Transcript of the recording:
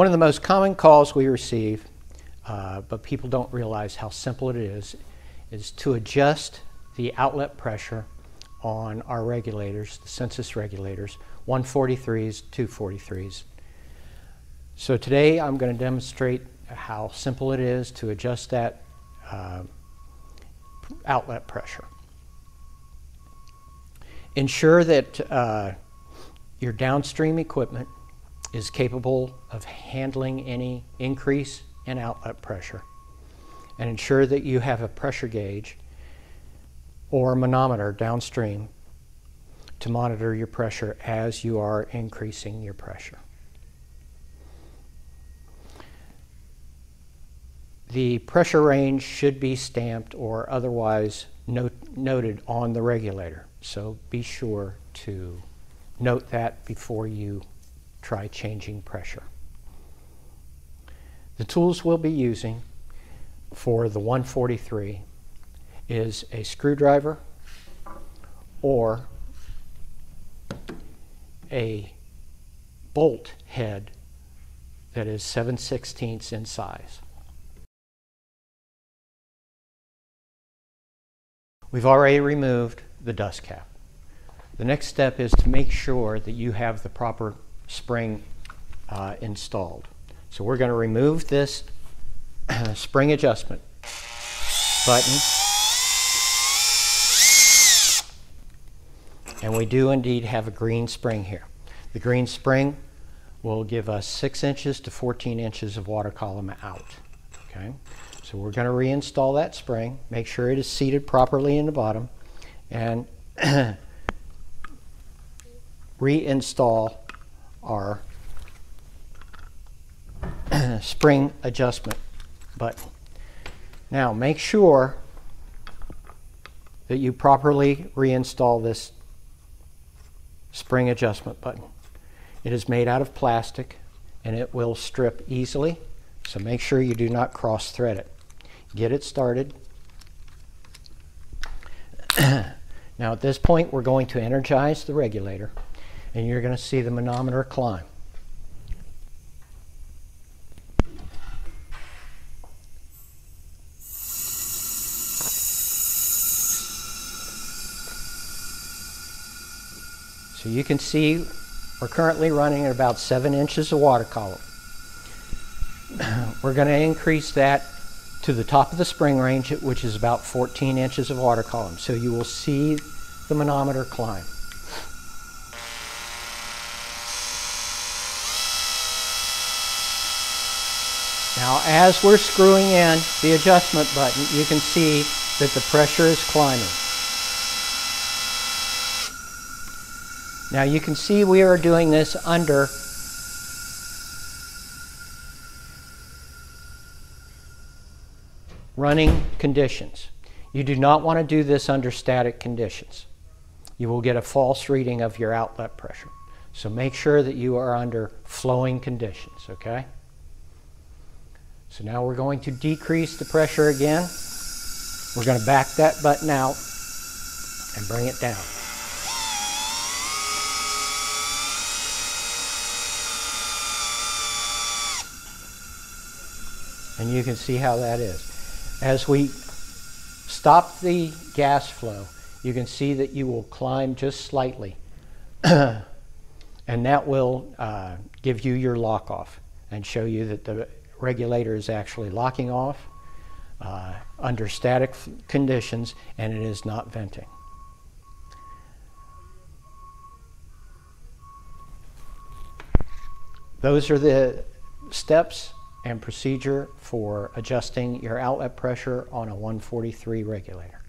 One of the most common calls we receive, uh, but people don't realize how simple it is, is to adjust the outlet pressure on our regulators, the Sensus regulators, 143s, 243s. So today I'm going to demonstrate how simple it is to adjust that uh, outlet pressure. Ensure that uh, your downstream equipment is capable of handling any increase in outlet pressure and ensure that you have a pressure gauge or manometer downstream to monitor your pressure as you are increasing your pressure. The pressure range should be stamped or otherwise note, noted on the regulator, so be sure to note that before you try changing pressure. The tools we'll be using for the 143 is a screwdriver or a bolt head that is 7 16ths in size. We've already removed the dust cap. The next step is to make sure that you have the proper spring uh, installed. So we're going to remove this spring adjustment button. And we do indeed have a green spring here. The green spring will give us 6 inches to 14 inches of water column out. Okay, So we're going to reinstall that spring, make sure it is seated properly in the bottom, and reinstall our spring adjustment button. Now make sure that you properly reinstall this spring adjustment button. It is made out of plastic and it will strip easily, so make sure you do not cross thread it. Get it started. now at this point we're going to energize the regulator and you're going to see the manometer climb. So you can see we're currently running at about 7 inches of water column. We're going to increase that to the top of the spring range, which is about 14 inches of water column. So you will see the manometer climb. Now as we're screwing in the adjustment button, you can see that the pressure is climbing. Now you can see we are doing this under running conditions. You do not want to do this under static conditions. You will get a false reading of your outlet pressure. So make sure that you are under flowing conditions, okay? So now we're going to decrease the pressure again. We're going to back that button out and bring it down. And you can see how that is. As we stop the gas flow, you can see that you will climb just slightly. and that will uh, give you your lock off and show you that the regulator is actually locking off uh, under static conditions and it is not venting. Those are the steps and procedure for adjusting your outlet pressure on a 143 regulator.